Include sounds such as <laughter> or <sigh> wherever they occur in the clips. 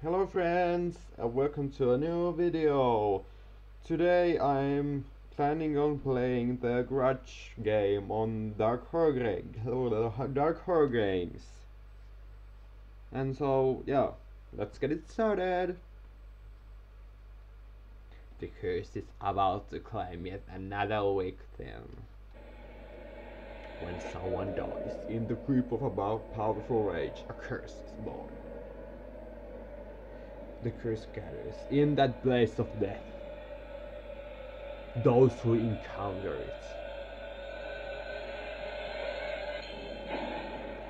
Hello friends and welcome to a new video. Today I'm planning on playing the Grudge game on Dark Horror, Dark Horror Games. And so yeah, let's get it started. The curse is about to claim yet another victim. When someone dies in the grip of a powerful rage, a curse is born the curse gathers in that place of death. Those who encounter it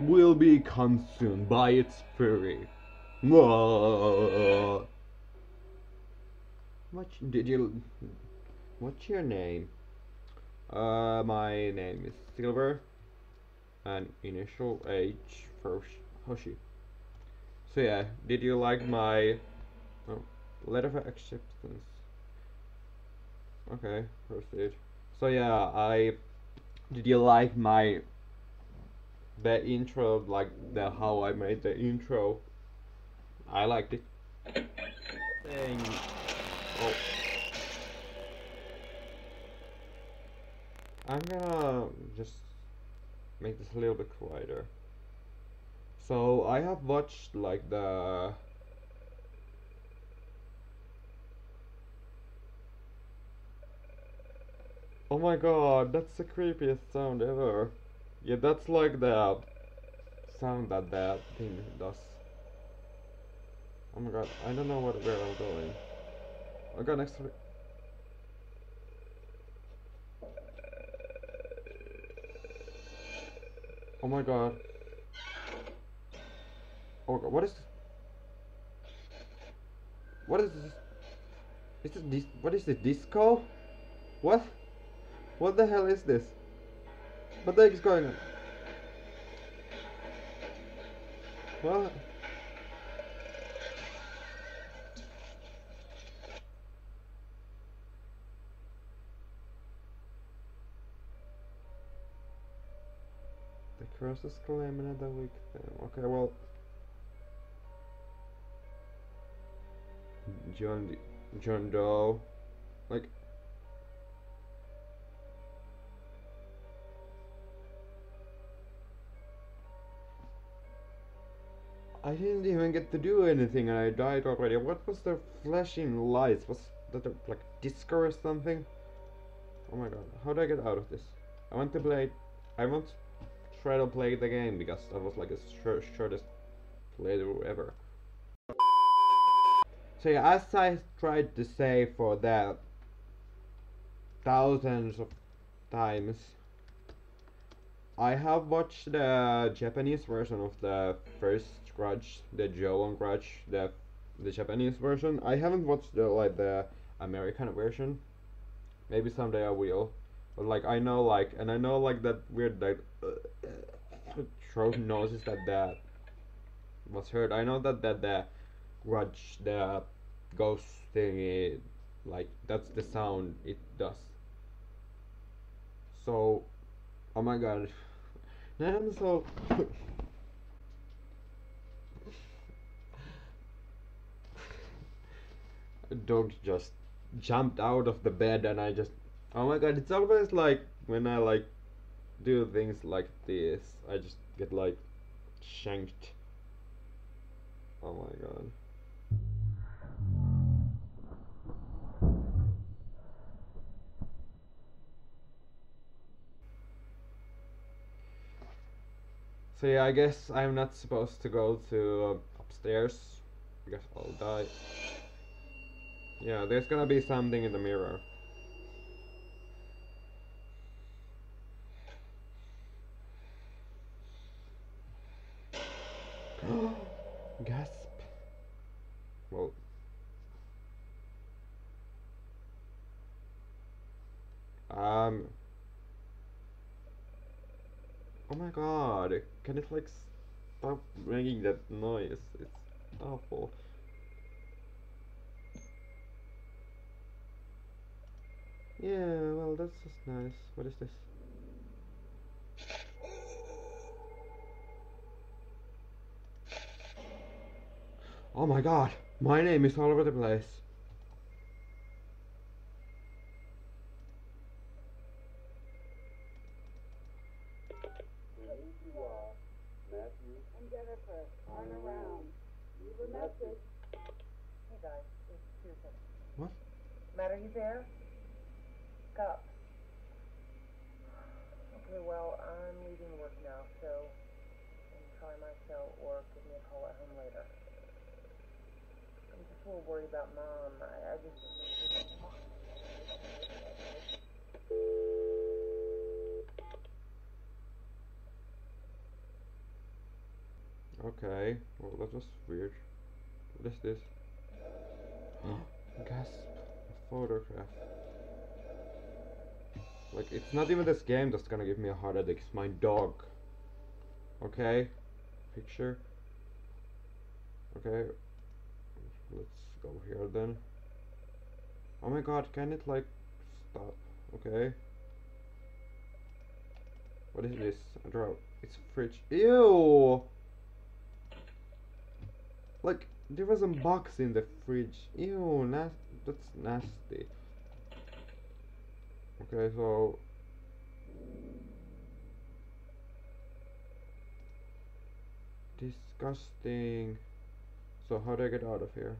will be consumed by its fury. What did you? What's your name? Uh, my name is Silver, and initial age first Hoshi. So yeah, did you like my oh, letter of acceptance? Okay, proceed. So yeah, I did you like my the intro, like the how I made the intro? I liked it. Thing. Oh. I'm gonna just make this a little bit quieter. So I have watched like the Oh my god, that's the creepiest sound ever. Yeah, that's like the sound that that thing does. Oh my god, I don't know what, where I'm going. I got next to me. Oh my god. Oh god, what is this? What is this? Is this what is this disco? What? What the hell is this? What the heck is going on? What? The is claiming another week. Okay, well. John John Doe. Like I didn't even get to do anything and I died already. What was the flashing lights? Was that a, like disco or something? Oh my god, how do I get out of this? I want to play... I want to try to play the game because that was like the short, shortest playthrough ever. So yeah, as I tried to say for that thousands of times, I have watched the Japanese version of the first Grudge, the Ju-On Grudge, the the Japanese version. I haven't watched the like the American version. Maybe someday I will. But like I know like and I know like that weird like uh, throat noises that that was heard. I know that that the grudge the ghost thingy like that's the sound it does so oh my god. I'm so <laughs> dog just jumped out of the bed and i just oh my god it's always like when i like do things like this i just get like shanked. Oh my god So yeah, I guess I'm not supposed to go to uh, upstairs because I'll die. Yeah, there's gonna be something in the mirror. <gasps> Gasp. Well. Um. Oh my god, can it like stop making that noise? It's awful. Yeah, well that's just nice. What is this? Oh my god, my name is all over the place. and Jennifer aren't around. Leave a message. Hey guys, it's Susan. What? Matt, are you there? Cup. Okay, well, I'm leaving work now, so can try my cell or give me a call at home later. I'm just a little worried about mom. I, I just. Okay, well that was weird. What is this? Gasp! A photograph. Like, it's not even this game that's gonna give me a heart attack, it's my dog. Okay? Picture. Okay. Let's go here then. Oh my god, can it like stop? Okay. What is this? I draw. It's a fridge. Ew! Like, there was a box in the fridge. Ew, nas that's nasty. Okay, so... Disgusting. So how do I get out of here?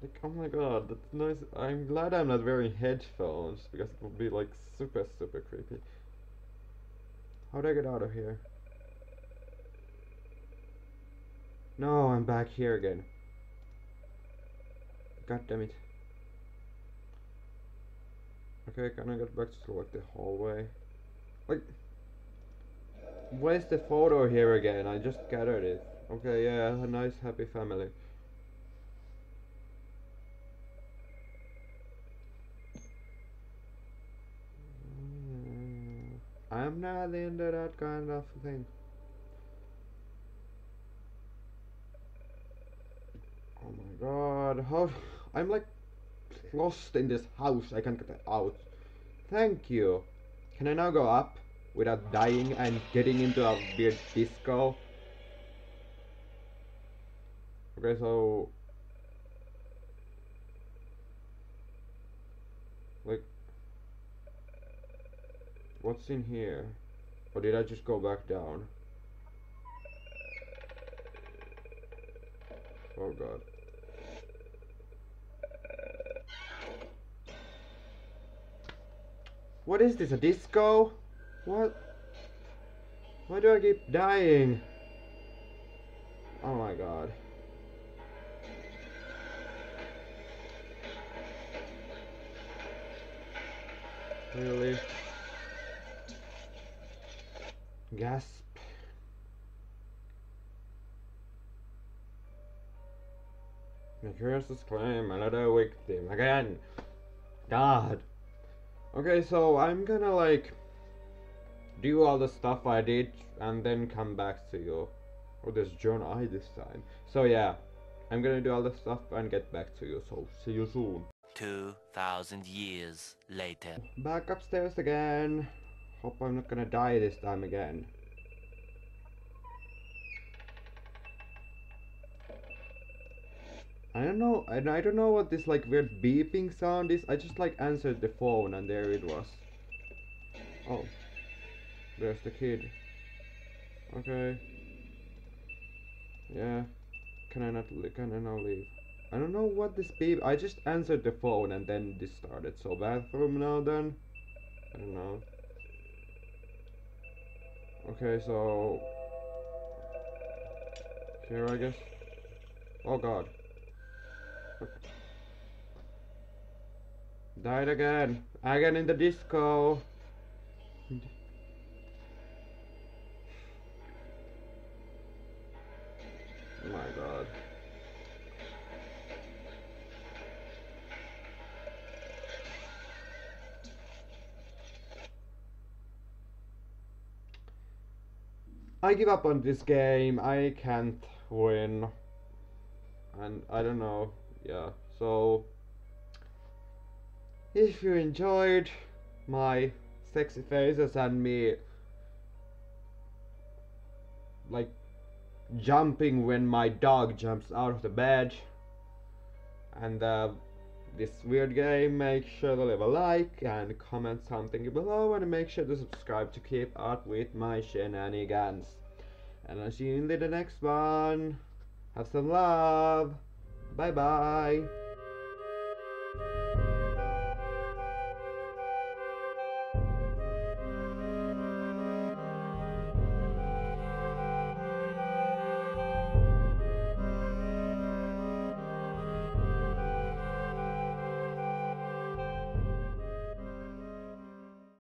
Like, oh my god, that's nice. I'm glad I'm not wearing headphones, because it would be like super, super creepy. How do I get out of here? No, I'm back here again. God damn it. Okay, can I get back to like the hallway? Like, where's the photo here again? I just gathered it. Okay, yeah, a nice happy family. Mm, I'm not into that kind of thing. Oh my god, how I'm like lost in this house, I can't get out. Thank you. Can I now go up without dying and getting into a weird disco? Okay, so like what's in here? Or did I just go back down? Oh god. What is this, a disco? What? Why do I keep dying? Oh my god. Really? Gasp. The curses claim another victim again. God. Okay, so I'm gonna like do all the stuff I did and then come back to you. Oh, there's John I this time. So yeah, I'm gonna do all the stuff and get back to you. So see you soon. 2,000 years later. Back upstairs again. Hope I'm not gonna die this time again. I don't know, and I don't know what this like weird beeping sound is. I just like answered the phone and there it was. Oh, there's the kid. Okay. Yeah. Can I not? Can I now leave? I don't know what this beep. I just answered the phone and then this started. So bathroom now then. I don't know. Okay, so here I guess. Oh God. <laughs> Died again. Again in the disco. Oh my god. I give up on this game. I can't win. And I don't know. Yeah. So if you enjoyed my sexy faces and me like jumping when my dog jumps out of the bed. And uh, this weird game, make sure to leave a like and comment something below and make sure to subscribe to keep up with my shenanigans. And I'll see you in the next one. Have some love. Bye bye.